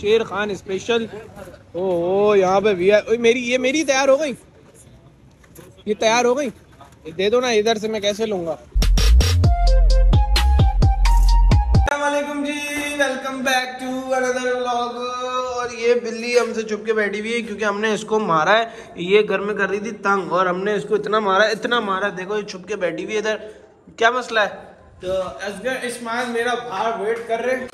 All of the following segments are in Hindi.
शेर खान स्पेशल ओ ओ यहाँ पे वी आई मेरी ये मेरी तैयार हो गई। ये तैयार हो गई। दे दो ना इधर से मैं कैसे लूँगा? वालेकुम जी welcome back to another vlog और ये बिल्ली हमसे छुप के बैठी हुई है क्योंकि हमने इसको मारा है। ये घर में कर रही थी तंग और हमने इसको इतना मारा इतना मारा। देखो ये छुप के बैठी हुई है इधर। क्या मसला है? तो असगर इस्माइल मेरा बाहर वेट कर रहे हैं।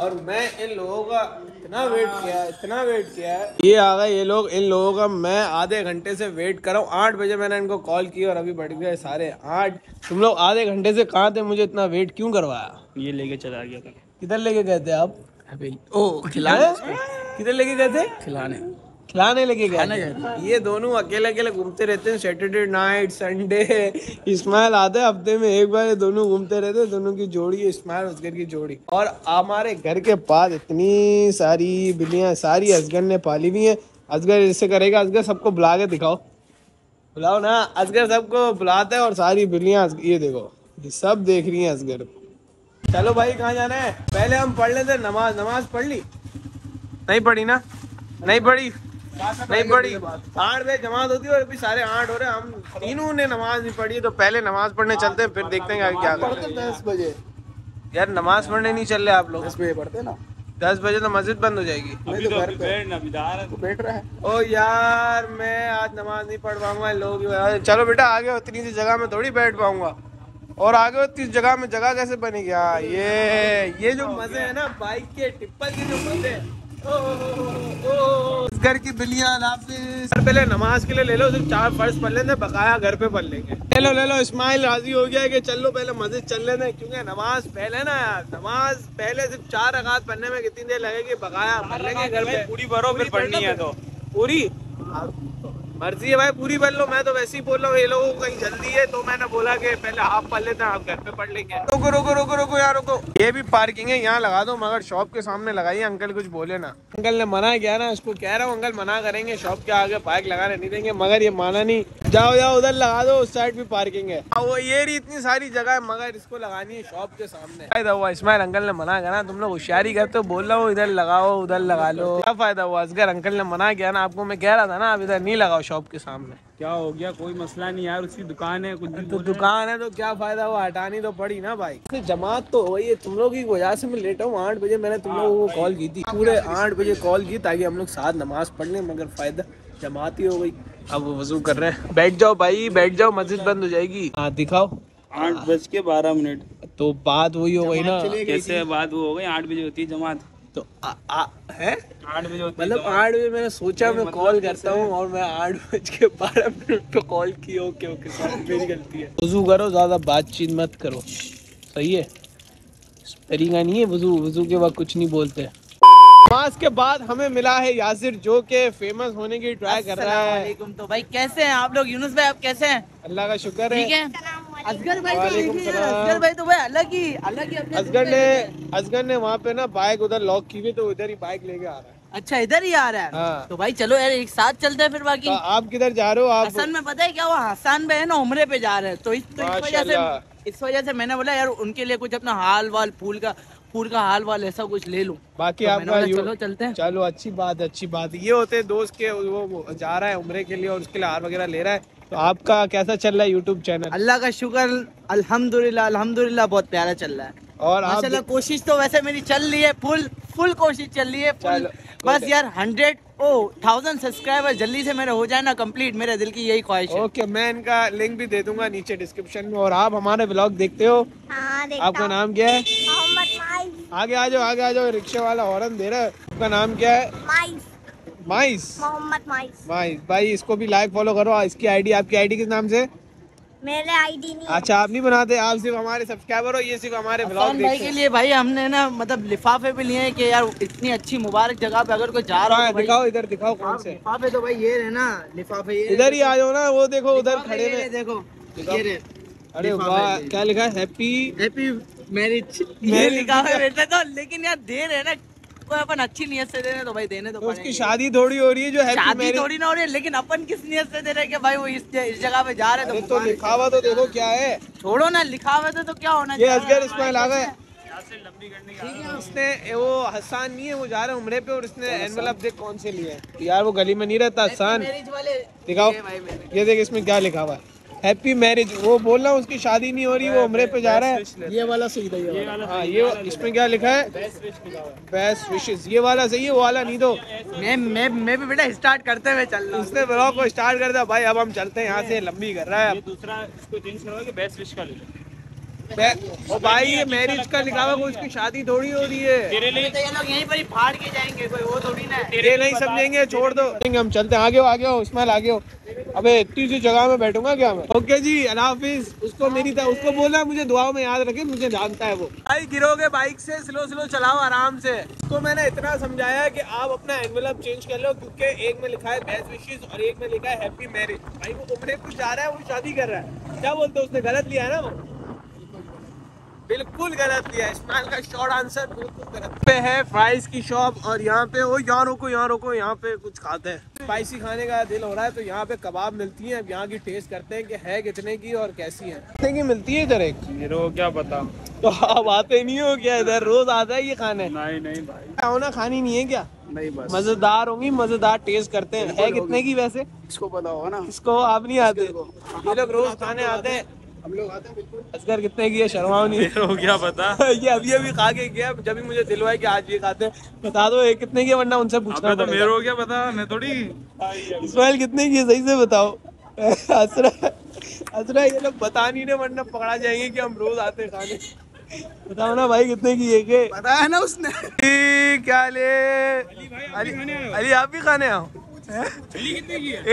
और मैं इन लोगों का इतना वेट किया इतना वेट किया। है ये आ गए ये लोग इन लोगों का मैं आधे घंटे से वेट कर रहा हूँ। आठ बजे मैंने इनको कॉल किया और अभी बढ़ गए सारे आठ। तुम लोग आधे घंटे से कहाँ थे? मुझे इतना वेट क्यों करवाया? ये लेके चला गया किधर लेके गए थे आप? अभी ओ खिलाने। किधर लेके गए थे? खिलाने। खिलाने गए गए ये दोनों अकेले अकेले घूमते रहते हैं सैटरडे नाइट संडे इस्माइल आते हफ़्ते में एक बार दोनों घूमते रहते हैं, दोनों की जोड़ी इस्माइल असगर की जोड़ी। और हमारे घर के पास इतनी सारी बिल्लियाँ, सारी असगर ने पाली हुई हैं। असगर इससे करेगा, असगर सबको बुला के दिखाओ। बुलाओ ना, असगर सबको बुलाते है और सारी बिल्लियाँ ये देखो, ये सब देख रही हैं असगर। चलो भाई, कहाँ जाना है? पहले हम पढ़ लेते नमाज़ नमाज़ पढ़ ली? नहीं पढ़ी ना? नहीं पढ़ी? नहीं पढ़ी आठ बजे जमात होती है और अभी सारे आठ हो रहे हम तीनों ने नमाज़ नहीं पढ़ी तो पहले नमाज़ पढ़ने चलते हैं फिर देखते हैं क्या करते हैं दस बजे। यार नमाज़ पढ़ने नहीं चल रहे आप लोग। दस बजे पढ़ते ना। दस बजे तो मस्जिद बंद हो जाएगी। अभी तो घर पे। बैठ रहा है। ओ यार मैं आज नमाज़ नहीं पढ़ पाऊँगा लोग चलो बेटा आगे उतनी सी जगह में थोड़ी बैठ पाऊँगा। और आगे उतनी जगह में जगह कैसे बनेगी? ये ये जो मज़े है ना बाइक के टिप्पल के जो मज़े हैं। घर की बिल्लियाँ सर पहले नमाज़ के लिए ले लो सिर्फ़ चार फ़र्ज़ पढ़ लेते बकाया घर पे पढ़ लेंगे। ले लो ले लो इस्माइल राज़ी हो गया है कि चल लो पहले मस्जिद चल लेते हैं क्योंकि नमाज़ पहले ना यार नमाज़ पहले सिर्फ़ चार रकात पढ़ने में कितनी देर लगेगी बकाया पढ़ लेंगे घर पे। पूरी भरो फिर पढ़नी है तो। पूरी? मर्ज़ी है भाई पूरी पढ़ लो। मैं तो वैसे ही बोल रहा हूँ ये लोगों को कहीं जल्दी है तो मैंने बोला कि पहले हाफ़ पढ़ लेते हैं आप घर पे पढ़ लेंगे। रुको रुको रुको रुको यार रुको। ये भी पार्किंग है यहाँ लगा दो मगर शॉप के सामने लगाइए अंकल कुछ बोले ना। अंकल ने मना किया ना उसको कह रहा हूँ अंकल मना करेंगे शॉप के आगे बाइक लगाने नहीं देंगे मगर ये माना नहीं। जाओ जाओ उधर लगा दो उस साइड भी पार्किंग है। वो ये रही इतनी सारी जगह है मगर इसको लगानी है शॉप के सामने। फ़ायदा हुआ? इस्माइल अंकल ने मना करा तुम लोग होशियारी करते हो बोल रहा हूँ इधर लगाओ उधर लगा लो। क्या फ़ायदा हुआ? असगर अंकल ने मना किया ना आपको मैं कह रहा था ना आप इधर नहीं लगाओ शॉप के सामने। क्या हो गया? कोई मसला नहीं यार उसकी दुकान है कुछ तो दुकान है तो क्या फ़ायदा हुआ हटानी तो पड़ी ना भाई। तो जमात तो हो गई है तुम लोग की वजह से मैं लेटा हूँ आठ बजे मैंने तुम लोगों को कॉल की थी। पूरे आठ बजे कॉल की ताकि हम लोग साथ नमाज़ पढ़ लें मगर फ़ायदा जमात ही हो गई। अब वो वज़ू कर रहे हैं। बैठ जाओ भाई बैठ जाओ मस्जिद बंद हो जाएगी। हाँ दिखाओ। आठ बज के बारह मिनट। तो बात वही हो गई ना। कैसे बात वो हो गई आठ बजे होती है जमात। तो आ, आ, है? आठ बजे मतलब आठ बजे मैंने सोचा मैं कॉल करता हूँ और मैं आठ बज के बारह मिनट पे कॉल की ओके ओके सॉरी मेरी गलती है। वज़ू करो ज़्यादा बातचीत मत करो। सही है? तरीका नहीं है वज़ू वज़ू के बाद कुछ नहीं बोलते। नमाज़ के बाद हमें मिला है यासिर जो के फ़ेमस होने की ट्राई कर रहा है। तो भाई कैसे हैं आप लोग? यूनुस भाई आप कैसे हैं? अल्लाह का शुक्र ठीक है है? असगर भाई तो देखिए असगर भाई तो भाई अलग ही अलग ही असगर ने में असगर ने वहाँ पे ना बाइक उधर लॉक की हुई तो उधर ही बाइक लेके आ रहा है। अच्छा इधर ही आ रहा है? हाँ। तो भाई चलो यार एक साथ चलते हैं फिर बाकी। तो आप किधर जा रहे हो? आप असल में पता है क्या वो हसन भाई है ना उमरे पे जा रहे हैं। तो इस तो वजह तो से इस वजह से मैंने बोला यार उनके लिए कुछ अपना हाल वाल फूल का फूल का हाल वाल ऐसा कुछ ले लो। बाकी तो आपका यू- चलो चलते हैं। चलो अच्छी बात अच्छी बात ये होते हैं दोस्त के वो जा रहा है उम्र के लिए और उसके लिए हार वगैरह ले रहा है। तो आपका कैसा चल रहा है यूट्यूब चैनल अल्लाह का शुक्र अल्हम्दुलिल्लाह अल्हम्दुलिल्लाह बहुत प्यारा चल रहा है। और आप माशाल्लाह कोशिश तो वैसे मेरी चल रही है फुल फुल कोशिश चल रही है फुल। बस यार हंड्रेड ओ थाउज़ेंड सब्सक्राइबर जल्दी से मेरे हो जाए ना कंप्लीट मेरे दिल की यही ख्वाहिश है। ओके मैं इनका लिंक भी दे दूँगा नीचे डिस्क्रिप्शन में और आप हमारे ब्लॉग देखते हो। हाँ आपका नाम क्या है? आगे आ जाओ आगे आ जाओ रिक्शे वाला हॉर्न दे रहा है। आपका नाम क्या है? माइस। माइस? मोहम्मद माइस। माइस भाई इसको भी लाइक फॉलो करो। इसकी आईडी आपकी आईडी किस नाम से? मेरे आईडी नहीं अच्छा आप नहीं बनाते आप सिर्फ़ हमारे सब्सक्राइबर हो ये सिर्फ़ हमारे ब्लॉग अफसान भाई के लिए भाई हमने ना मतलब लिफाफे भी लिए हैं कि यार इतनी अच्छी मुबारक जगह पे अगर कोई जा रहा है तो दिखाओ इधर दिखाओ कौन से। लिफाफे तो भाई ये रहे ना लिफाफे ये इधर ही आ जाओ ना वो देखो उधर खड़े ये में। देखो ये रहे। अरे वाह क्या लिखा है? हैप्पी हैप्पी मैरिज ये लिखा है बेटे तो लेकिन यार देर है हैं ना कोई अपन अच्छी नियत से दे रहे तो भाई देने तो तो उसकी शादी थोड़ी हो रही है जो हैप्पी शादी थोड़ी ना हो रही है लेकिन अपन किस नियत से दे रहे हैं कि भाई वो इस, इस जगह पे जा रहे तो तो मुबारक लिखा हुआ तो देखो क्या है। छोड़ो ना लिखा हुआ तो क्या होना ये चाहिए? असगर इस्माइल आ गए की इसने वो हसान नहीं है वो जा रहा है उम्रे पे और इसने एनवलप देख कौन से लिए है। यार वो गली में नहीं रहता हसान। दिखाओ। ये देख इसमें क्या लिखा हुआ है। हैप्पी मैरिज वो बोल रहा हूँ उसकी शादी नहीं हो रही वो उम्रे पे जा रहा है। ये वाला सही था ये वाला। हाँ ये इसमें क्या लिखा है? बेस्ट विशेष ये वाला सही है वो वाला नहीं दो मैं मैं मैं भी बेटा स्टार्ट करते हुए चल रहा इसने ब्लॉग को स्टार्ट कर दिया भाई अब हम चलते हैं यहाँ से लंबी कर रहा है। दूसरा इसको चेंज करवा के बेस्ट विश का ले लो। भाई ये मैरिज का लिखा हुआ है, कोई उसकी शादी थोड़ी हो रही है। तेरे लिए तो ये लोग यहीं पर ही फाड़ के जाएँगे कोई वो थोड़ी ना है। ये नहीं समझेंगे छोड़ दो। हम चलते हैं। आगे हो आगे हो इस्माइल आगे हो। अबे इतनी सी जगह में बैठूँगा क्या मैं? ओके जी अल्लाह हाफिज। उसको मेरी तरह उसको बोलना मुझे दुआओं में याद रखे मुझे जानता है वो। भाई गिरोगे बाइक से स्लो स्लो चलाओ आराम से। उसको मैंने इतना समझाया कि आप अपना एनवेलप चेंज कर लो क्योंकि एक में लिखा है बेस्ट विशेष और एक में लिखा है हैप्पी मैरिज भाई वो उम्र कुछ जा रहा है वो शादी कर रहा है। क्या बोलते हो उसने गलत लिया है ना वो? बिल्कुल गलत लिया इस्माइल का शॉर्ट आंसर बिल्कुल गलत। पे है फ्राइज की शॉप और यहाँ पे ओ यहाँ रोको यहाँ रोको यहाँ पे कुछ खाते हैं। स्पाइसी खाने का दिल हो रहा है तो यहाँ पे कबाब मिलती है। अब यहाँ की टेस्ट करते हैं कि है कितने की और कैसी है। कितने की मिलती है इधर एक? क्या पता? तो आप आते नहीं हो क्या इधर? रोज आता है ये खाने? नहीं नहीं भाई। होना खानी नहीं है क्या? नहीं बस। मज़ेदार होंगी मज़ेदार टेस्ट करते हैं। है कितने की वैसे? इसको पता होगा ना। इसको आप नहीं आते। ये लोग रोज खाने आते हैं। हम लोग आते हैं बिल्कुल। असगर कितने की है? शर्माओ नहीं मेरे को क्या पता। ये अभी अभी खा के गया जब भी मुझे दिलवाए कि आज ये खाते हैं। बता दो ये कितने की वरना उनसे पूछना तो मेरे को क्या पता मैं थोड़ी इस्माइल कितने की है? सही से बताओ। असरा असरा ये लोग बता नहीं रहे वरना पकड़ा जाएँगे कि हम रोज आते हैं खाने। बताओ ना भाई कितने की है के बताया ना उसने। क्या ले? अली अली आप भी खाने आओ। हैं?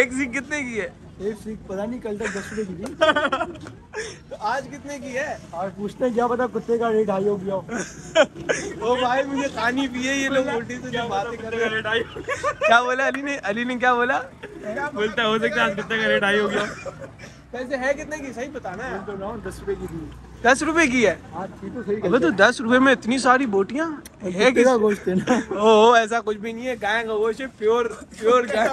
एक सीख कितने की है? एक सीख पता नहीं कल तक दस रुपए की थी तो आज कितने की है? और पूछते क्या पता कुत्ते का रेट हाई हो गया ओ भाई मुझे खानी पी है ये लोग उल्टी से जो बातें कर रहे हैं। क्या बोला अली ने? अली ने क्या बोला? बोलता हो सकता है आज कुत्ते का रेट हाई हो गया वैसे है कितने की? सही बताना है। तो ना दस रुपए की थी दस रुपए की है? तो सही अबे तो दस रुपए में इतनी सारी बोटियाँ? है कुत्ते किस गोश्त है ना? ओहो ऐसा कुछ भी नहीं है। गाय का गोश्त है प्योर प्योर गाय।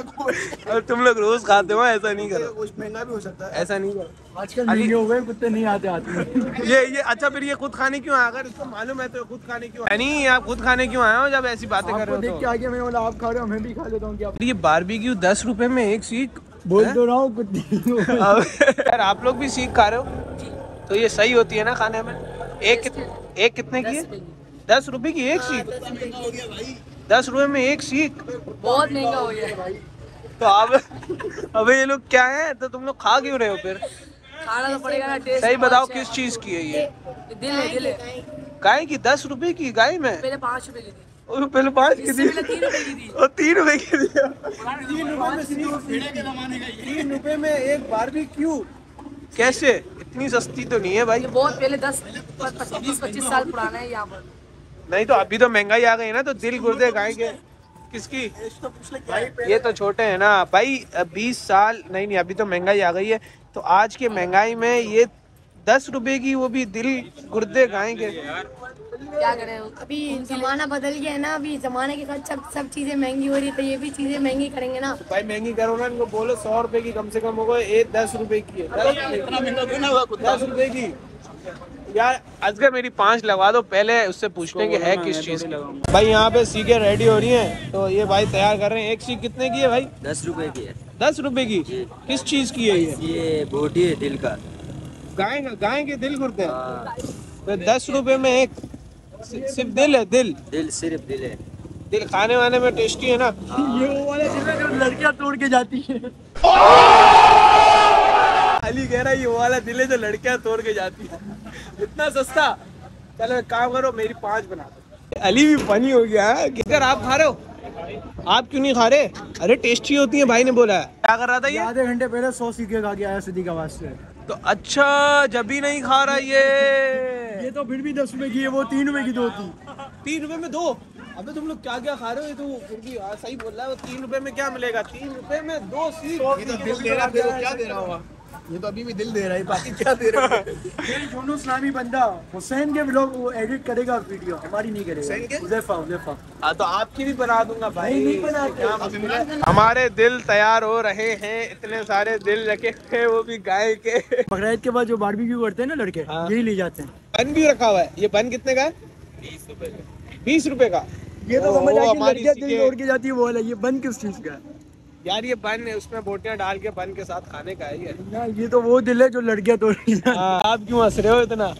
और तुम लोग रोज खाते हो ऐसा नहीं करो। गोश्त महँगा भी हो सकता है। ऐसा नहीं करो। आजकल महँगे हो गए कुत्ते नहीं आते में। ये ये अच्छा फिर ये खुद खाने क्यों आया अगर इसको मालूम है तो खुद खाने क्यों आया नहीं आप खुद खाने क्यों आए हो जब ऐसी बातें कर रहे देख हो के आगे मैंने बोला आप खा रहे हो मैं भी खा लेता हूँ क्या तो ये बारबेक्यू दस रुपए में एक सीख बोल तो रहा हूँ कुत्ते यार आप लोग भी सीख खा रहे हो? तो ये सही होती है ना खाने में? एक कित- एक कितने की है? दस रुपए की। एक सीख दस रुपए में एक सीख बहुत महँगा हो गया। तो अब अबे ये लोग क्या है? तो तुम लोग खा क्यों रहे हो फिर? खाना तो पड़ेगा ना टेस्ट सही बताओ अच्छा किस चीज़ की है ये? दिल है दिल है। गाय की दस रुपए की गाय में? पहले पाँच रुपए की थी। और पहले पाँच की थी। तीन रुपए की थी। और तीन रुपए की थी। तीन रुपए में तीन रुपए में एक बारबेक्यू कैसे? इतनी सस्ती तो नहीं है भाई। बहुत पहले दस बीस पच्चीस साल पुराना है यहाँ पर। नहीं तो अभी तो महँगाई आ गई है ना तो दिल गुर्दे गाय के किसकी? ये तो छोटे हैं ना। भाई बीस साल नहीं नहीं अभी तो महँगाई आ गई है। तो आज के महँगाई में ये दस रुपए की वो भी दिल गुर्दे गाएँगे क्या करें? अभी जमाना बदल गया है ना अभी जमाने के साथ सब सब चीज़ें महँगी हो रही है तो ये भी चीज़ें महँगी करेंगे ना। भाई महँगी करो ना इनको बोलो सौ रुपए की कम से कम होगा ये दस रुपए की है। दस रुपए की। यार अजगर मेरी पाँच लगवा दो पहले उससे पूछने की है किस चीज़ की। भाई यहाँ पे सीखे रेडी हो रही हैं तो ये भाई तैयार कर रहे हैं। एक सीख कितने की है भाई? दस रुपए की है। दस रुपए की? किस चीज़ की है ये? ये बोटी है दिल का। गाय गाय के दिल गुर्दे हैं। तो दस रुपए में एक सिर्फ़ दिल है दिल। दिल सिर्फ़ दिल है। दिल खाने वाने में टेस्टी है ना? ये वो वाले ज़िले जो लड़कियाँ तोड़ के जाती है। अली कह रहा है ये वो वाला दिल है जो लड़कियाँ तोड़ के जाती है। इतना सस्ता। चलो एक काम करो मेरी पाँच बना दो। अली भी फनी हो गया है अगर आप खा रहे हो? आप क्यों नहीं खा रहे? अरे टेस्टी होती है भाई ने बोला है। क्या कर रहा था ये? ये आधे घंटे पहले सौ सीखे खा के आया सिद्धि का वास्ते तो अच्छा जब भी नहीं खा रहा ये ये तो फिर भी दस रुपए की है वो तीन रुपए की दो थी। तीन रुपए में दो? अबे तुम लोग क्या क्या खा रहे हो? ये तो फिर भी हाँ, सही बोल रहा है वो तीन रुपए में क्या मिलेगा? तीन रुपए में दो सीख। ये तो दे रहा क्या दे रहा होगा? ये तो अभी भी दिल दे रहा है बाकी क्या दे रहा है? ये दोनों इस्लामी बंदा हुसैन के ब्लॉग वो एडिट करेगा वीडियो हमारी नहीं करेगा। उजैफा उजैफा। हाँ तो आपकी भी बना दूँगा भाई। नहीं, बनाते। मुश्किल है? हमारे दिल तैयार हो रहे हैं इतने सारे दिल रखे हैं वो भी गाय के। बकरीद के बाद जो बारबेक्यू करते हैं ना लड़के हाँ। यही ले जाते हैं। बन भी रखा हुआ है। ये बन कितने का है? बीस रुपए का। बीस रुपए का। ये तो समझ आ कि हमारी लड़कियाँ दिल तोड़ के जाती है वो अलग ये बन किस चीज़ का है? यार ये बन है उसमें बोटियाँ डाल के बन के साथ खाने का है ये। ये तो वो दिल है जो लड़कियाँ तोड़ हाँ, आप क्यों हंस रहे हो इतना?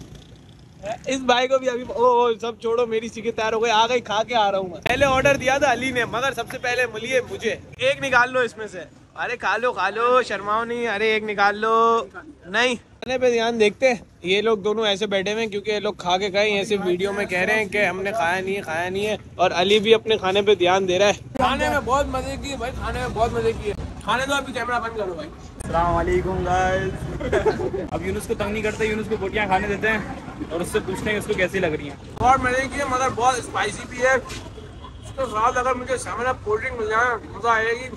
इस भाई को भी अभी ओ, ओ सब छोड़ो मेरी सीखे तैयार हो गई आ गई खा के आ रहा हूँ पहले ऑर्डर दिया था अली ने मगर सबसे पहले मिलिए मुझे। एक निकाल लो इसमें से। अरे खा लो खा लो शर्माओ नहीं अरे एक निकाल लो। नहीं। खाने पे ध्यान देखते हैं। ये लोग दोनों ऐसे बैठे हुए हैं क्योंकि ये लोग खा के गए ये सिर्फ़ वीडियो में कह रहे हैं कि हमने खाया नहीं है खाया नहीं है और अली भी अपने खाने पे ध्यान दे रहा है। खाने में बहुत मज़े की है भाई खाने में बहुत मज़े की है। खाने दो अभी कैमरा बंद करो भाई। अब यूनुस को तंग नहीं करते यूनुस को बोटियाँ खाने देते हैं और उससे पूछते हैं उसको कैसी लग रही हैं। बहुत मज़े की है मगर बहुत स्पाइसी भी है। उसके साथ अगर मुझे सेवन अप कोल्ड ड्रिंक मिल जाए मज़ा आएगी।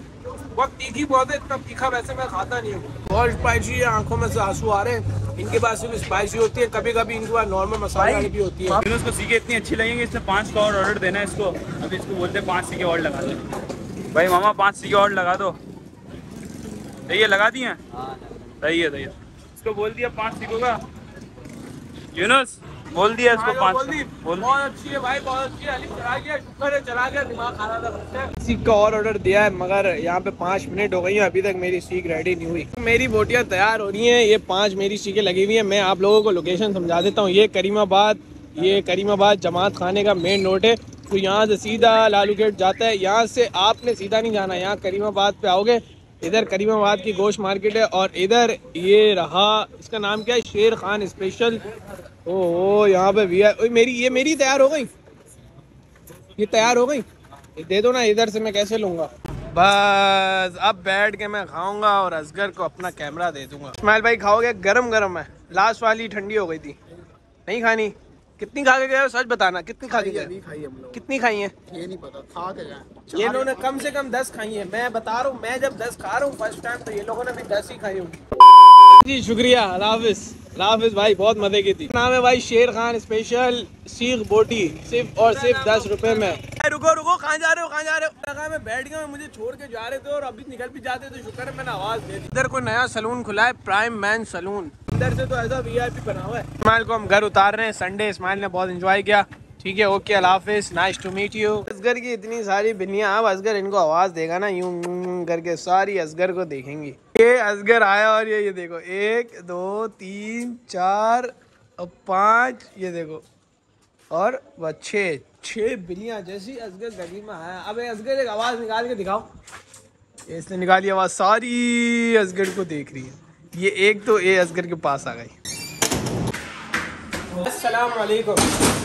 बहुत तीखी बहुत है इतना तीखा वैसे मैं खाता नहीं हूँ। बहुत स्पाइसी है आँखों में से आँसू आ रहे हैं। इनके पास सिर्फ़ स्पाइसी होती है कभी कभी इनके पास नॉर्मल मसाले भी होती है। यूनुस को सीखे इतनी अच्छी लगेंगे इसने पाँच का और ऑर्डर देना है इसको। अभी इसको बोलते हैं पाँच सीखे और लगा दो। भाई मामा पाँच सीखे और लगा दो। सही है लगा दिए हाँ? सही है सही है। इसको बोल दिया पाँच सीखों का। यूनुस बोल दिया इसको पाँच बोल बहुत अच्छी है भाई बहुत अच्छी है। अली चला गया शुक्र है चला गया दिमाग खा रहा था सीख का और ऑर्डर दिया है मगर यहाँ पे पाँच मिनट हो गई हैं अभी तक मेरी सीख रेडी नहीं हुई। मेरी बोटियाँ तैयार हो रही हैं ये पाँच मेरी सीखें लगी हुई हैं मैं आप लोगों को लोकेशन समझा देता हूँ। ये करीमाबाद ये करीमाबाद जमात खाने का मेन रोड है। तो यहाँ से सीधा लालू गेट जाता है। यहाँ से आपने सीधा नहीं जाना यहाँ करीमाबाद पे आओगे इधर करीमाबाद की गोश्त मार्केट है और इधर ये रहा इसका नाम क्या है? शेर खान स्पेशल ओ ओ यहाँ पे भी है मेरी ये मेरी तैयार हो गई। ये तैयार हो गई। दे दो ना इधर से मैं कैसे लूँगा? बस अब बैठ के मैं खाऊँगा और असगर को अपना कैमरा दे दूँगा। इस्माइल भाई खाओगे? गरम गरम है। लास्ट वाली ठंडी हो गई थी। नहीं खानी? कितनी खा के गए सच बताना कितनी खा के गए? कितनी खाई है? ये नहीं पता खा के जाए ये इन्होंने कम से कम दस खाई है। मैं बता रहा हूँ मैं जब दस खा रहा हूँ फ़र्स्ट टाइम तो ये लोगों ने भी दस ही खाई होगी। जी शुक्रिया हाफिज। हाफिज भाई बहुत मज़े की थी। नाम है भाई शेर खान स्पेशल सीख बोटी सिर्फ़ और सिर्फ़ दस रुपए में। रुको रुको कहाँ जा रहे हो कहाँ जा रहे हो? लगा मैं बैठ गया मुझे छोड़ के जा रहे थे और अभी निकल भी जाते तो शुक्र है मैंने आवाज़ दे दी। इधर कोई नया सलून खुला है प्राइम मैन सलून अंदर से तो ऐसा वीआईपी बना हुआ है। इस्माइल को हम घर उतार रहे हैं संडे इस्माइल ने बहुत एंजॉय किया। ठीक है ओके अल्लाह हाफिज nice to meet you Asgar की इतनी सारी बिनिया अब असगर इनको आवाज़ देगा ना यूँ करके सारी असगर को देखेंगी। ये असगर आया और ये ये देखो, एक, दो, तीन, चार और पाँच, ये देखो, और वह छः छः बिलियाँ जैसी असगर गली में आया। अब असगर एक आवाज़ निकाल के दिखाओ। इसने निकाली आवाज़, सारी असगर को देख रही है। ये एक तो ये असगर के पास आ गई। ये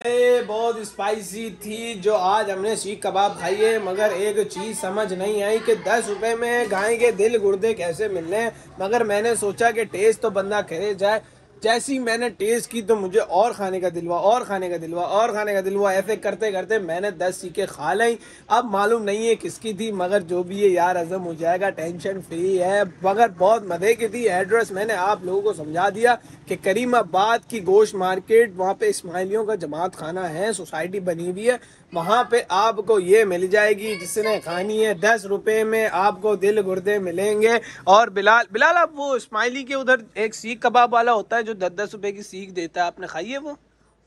बहुत स्पाइसी थी जो आज हमने सीख कबाब खाई है, मगर एक चीज़ समझ नहीं आई कि दस रुपए में गाय के दिल गुर्दे कैसे मिलने मगर मैंने सोचा कि टेस्ट तो बंदा करे जाए। जैसी मैंने टेस्ट की तो मुझे और खाने का दिलवा, और खाने का दिलवा, और खाने का दिलवा, ऐसे करते करते मैंने दस सीखे खा ली अब मालूम नहीं है किसकी थी, मगर जो भी है यार हजम हो जाएगा टेंशन फ्री है। मगर बहुत मज़े की थी एड्रेस मैंने आप लोगों को समझा दिया कि करीमाबाद की गोश्त मार्केट वहाँ पे इस्माइलियों का जमात खाना है सोसाइटी बनी हुई है। वहाँ पे आपको ये मिल जाएगी जिसने खानी है दस रुपए में आपको दिल गुर्दे मिलेंगे। और बिलाल बिलाल आप वो इस्माइली के उधर एक सीख कबाब वाला होता है जो दस दस रुपए की सीख देता है। आपने खाई है वो?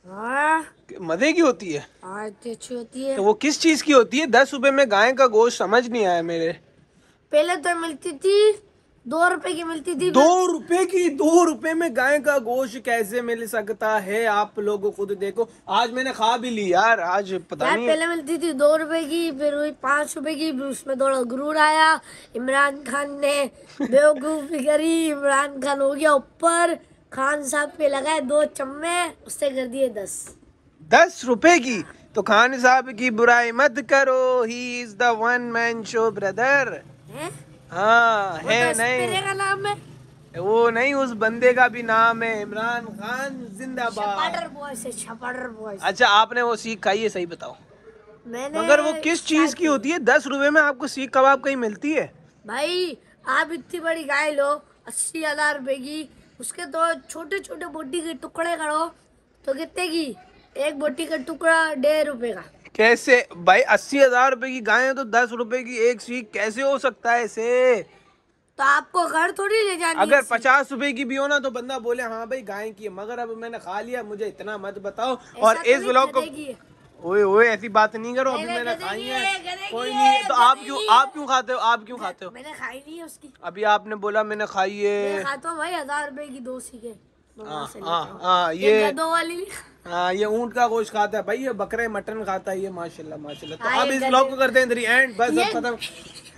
हाँ। मज़े की होती है? हाँ अच्छी होती है। तो वो किस चीज़ की होती है? दस रुपए में गाय का गोश्त समझ नहीं आया मेरे। पहले तो मिलती थी दो रुपए की मिलती थी दो रुपए की दो रुपए में गाय का गोश्त कैसे मिल सकता है? आप लोग खुद देखो आज मैंने खा भी ली यार आज पता यार नहीं। पहले मिलती थी दो रुपए की फिर हुई पाँच रुपए की फिर उसमें थोड़ा गुरूर आया इमरान खान ने बेवकूफ़ी करी इमरान खान हो गया ऊपर खान साहब पे लगाए दो चम्मे उससे कर दिए दस। दस रुपए की? तो खान साहब की बुराई मत करो he is the one man show brother हैं? हाँ है नहीं। का नाम है। वो नहीं उस बंदे का भी नाम है इमरान खान जिंदाबाद। अच्छा आपने वो सीख खाई है सही बताओ। मैंने मगर वो किस चीज़ की होती है? दस रुपए में आपको सीख कबाब कहीं मिलती है? भाई आप इतनी बड़ी गाय लो अस्सी हज़ार रुपए की उसके दो छोटे छोटे बोटी के टुकड़े करो तो कितने की? एक बोटी का टुकड़ा डेढ़ रुपए का। कैसे? भाई अस्सी हज़ार रुपए की गाय है तो दस रुपए की एक सीख कैसे हो सकता है ऐसे? तो आपको घर थोड़ी ले जानी अगर पचास रुपए की भी हो ना तो बंदा बोले हाँ भाई गाय की है मगर अब मैंने खा लिया मुझे इतना मत बताओ। और इस ब्लॉग को। ओए ओए ऐसी बात नहीं करो अभी मैंने खाई है। कोई नहीं तो आप क्यों आप क्यों खाते हो? आप क्यों खाते हो? मैंने खाई नहीं है उसकी। अभी आपने बोला मैंने खाई है। खाता हूँ भाई हज़ार रुपए की दो सीखे। हाँ हाँ हाँ ये गधों वाली हाँ ये ऊँट का गोश्त खाता है भाई ये बकरे मटन खाता है ये माशाल्लाह माशाल्लाह। तो हाँ, अब इस ब्लॉग को करते हैं एंड बस अब खत्म।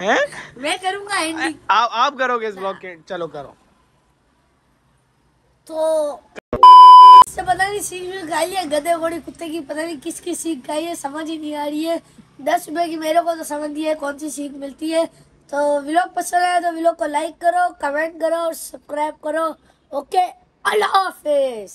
हैं? मैं करूँगा एंडिंग आप आप करोगे इस ब्लॉग के चलो करो। तो पता नहीं सीख भी खाई है गधे घोड़े कुत्ते की पता नहीं किसकी सीख खाई है समझ ही नहीं आ रही है। दस रुपए की मेरे को तो समझ नहीं है कौन सी सीख मिलती है। तो व्लॉग पसंद आया तो व्लॉग को लाइक करो कमेंट करो और सब्सक्राइब करो। ओके अल्लाह हाफिज।